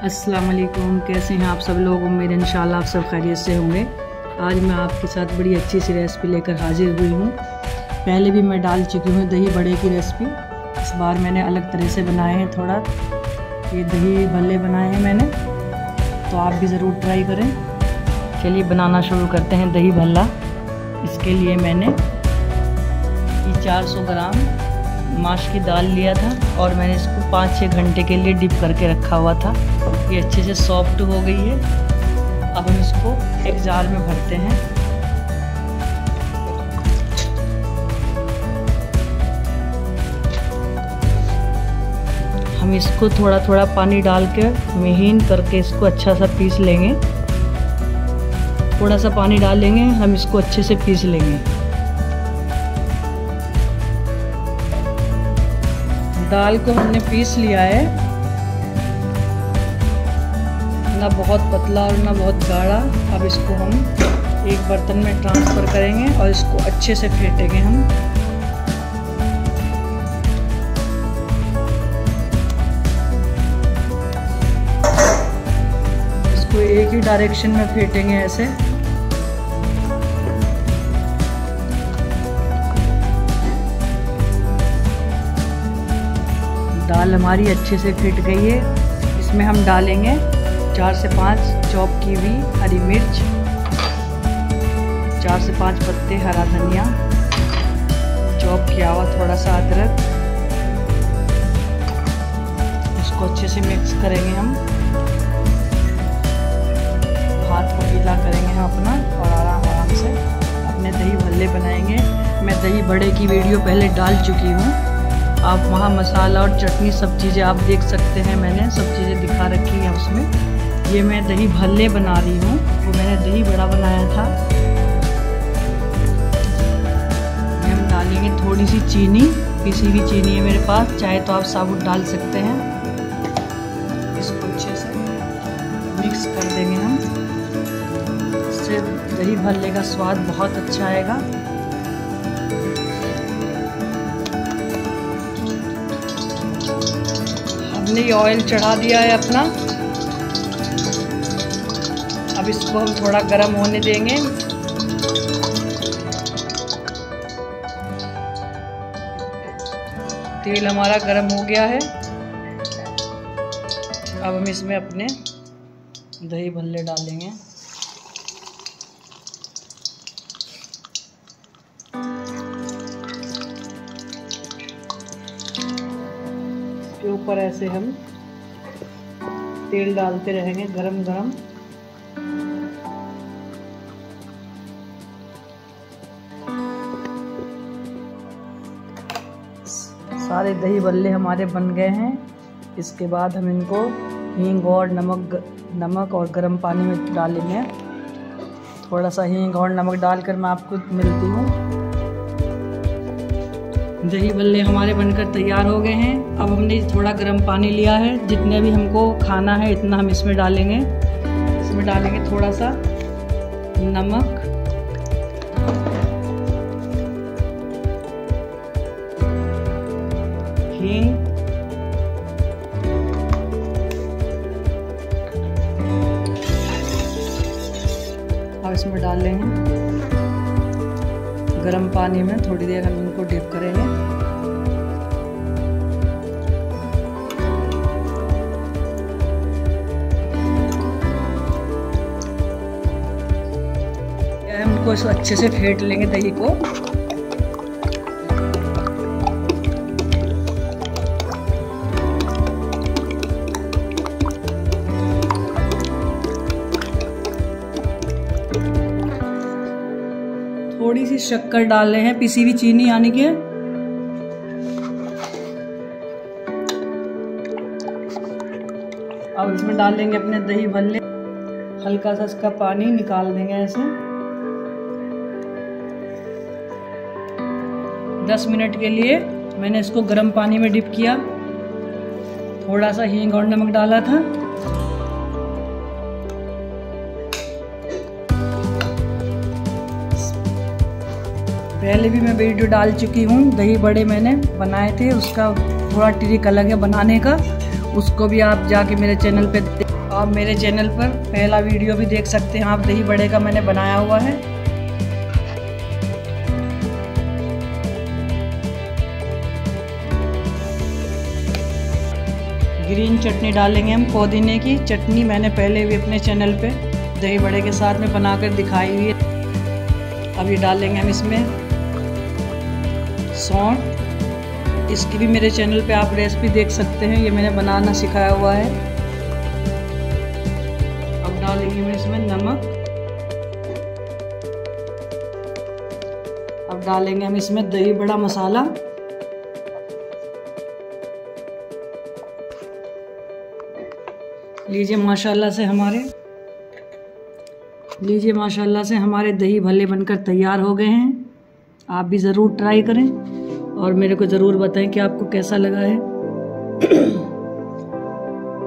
वालेकुम कैसे हैं आप सब लोग? उम्मीद इंशाल्लाह आप सब खैरियत से होंगे। आज मैं आपके साथ बड़ी अच्छी सी रेसिपी लेकर हाजिर हुई हूँ। पहले भी मैं डाल चुकी हूँ दही बड़े की रेसिपी इस बार मैंने अलग तरह से बनाए हैं थोड़ा। ये दही भल्ले बनाए हैं मैंने। तो आप भी ज़रूर ट्राई करें। चलिए बनाना शुरू करते हैं दही भल्ला। इसके लिए मैंने ये 400 ग्राम माश की दाल लिया था और मैंने इसको पाँच छः घंटे के लिए डिप करके रखा हुआ था। ये अच्छे से सॉफ्ट हो गई है। अब हम इसको एक जार में भरते हैं। हम इसको थोड़ा थोड़ा पानी डाल के महीन करके इसको अच्छा सा पीस लेंगे। थोड़ा सा पानी डाल लेंगे, हम इसको अच्छे से पीस लेंगे। दाल को हमने पीस लिया है। ना बहुत पतला और ना बहुत गाढ़ा। अब इसको हम एक बर्तन में ट्रांसफ़र करेंगे और इसको अच्छे से फेंटेंगे हम। इसको एक ही डायरेक्शन में फेंटेंगे ऐसे। दाल हमारी अच्छे से फिट गई है। इसमें हम डालेंगे चार से पाँच चॉप की हुई हरी मिर्च, चार से पाँच पत्ते हरा धनिया, चॉप किया हुआ थोड़ा सा अदरक। इसको अच्छे से मिक्स करेंगे हम। हाथ को पीला करेंगे हम अपना और आराम आराम से। अपने दही भल्ले बनाएँगे। मैं दही बड़े की वीडियो पहले डाल चुकी हूँ। आप वहाँ मसाला और चटनी सब चीज़ें आप देख सकते हैं। मैंने सब चीज़ें दिखा रखी हैं उसमें। ये मैं दही भल्ले बना रही हूँ। वो मैंने दही बड़ा बनाया था। हम डालेंगे थोड़ी सी चीनी। किसी भी चीनी है मेरे पास। चाहे तो आप साबुत डाल सकते हैं। इसको अच्छे से मिक्स कर देंगे हम। इससे दही भल्ले का स्वाद बहुत अच्छा आएगा। हमने ऑयल चढ़ा दिया है अपना। अब इसको हम थोड़ा गर्म होने देंगे। तेल हमारा गर्म हो गया है। अब हम इसमें अपने दही भल्ले डालेंगे। के ऊपर ऐसे हम तेल डालते रहेंगे, गरम गरम। सारे दही बल्ले हमारे बन गए हैं। इसके बाद हम इनको हींग और नमक नमक और गर्म पानी में डालेंगे। थोड़ा सा हींग और नमक डालकर मैं आपको मिलती हूँ। दही बल्ले हमारे बनकर तैयार हो गए हैं। अब हमने थोड़ा गर्म पानी लिया है। जितने भी हमको खाना है, इतना हम इसमें डालेंगे। इसमें डालेंगे थोड़ा सा नमक। हींग अब इसमें डाल लेंगे। गर्म पानी में थोड़ी देर हम इनको डिप करेंगे। हम इनको अच्छे से फेंट लेंगे दही को। थोड़ी सी शक्कर डाल रहे हैं, पिसी हुई चीनी यानी कि। अब इसमें डाल देंगे अपने दही भल्ले हल्का सा इसका पानी निकाल देंगे ऐसे। दस मिनट के लिए मैंने इसको गर्म पानी में डिप किया। थोड़ा सा हींग और नमक डाला था। पहले भी मैं वीडियो डाल चुकी हूँ। दही बड़े मैंने बनाए थे। उसका थोड़ा ट्रिक अलग है बनाने का। उसको भी आप जाके मेरे चैनल पे आप मेरे चैनल पर पहला वीडियो भी देख सकते हैं। आप दही बड़े का मैंने बनाया हुआ है। ग्रीन चटनी डालेंगे हम पुदीने की। चटनी मैंने पहले भी अपने चैनल पे दही बड़े के साथ में बनाकर दिखाई हुई है। अब ये डालेंगे हम इसमें सौंठ। इसकी भी मेरे चैनल पे आप रेसिपी देख सकते हैं, ये मैंने बनाना सिखाया हुआ है। अब डालेंगे हम इसमें नमक। अब डालेंगे हम इसमें दही बड़ा मसाला। लीजिए माशाल्लाह से हमारे। लीजिए माशाल्लाह से हमारे दही भल्ले बनकर तैयार हो गए हैं। आप भी ज़रूर ट्राई करें और मेरे को ज़रूर बताएँ कि आपको कैसा लगा है।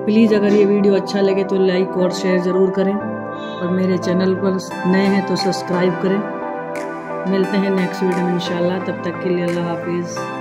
प्लीज़ अगर ये वीडियो अच्छा लगे तो लाइक और शेयर ज़रूर करें और मेरे चैनल पर नए हैं तो सब्सक्राइब करें। मिलते हैं नेक्स्ट वीडियो में इंशाल्लाह, तब तक के लिए अल्लाह हाफिज़।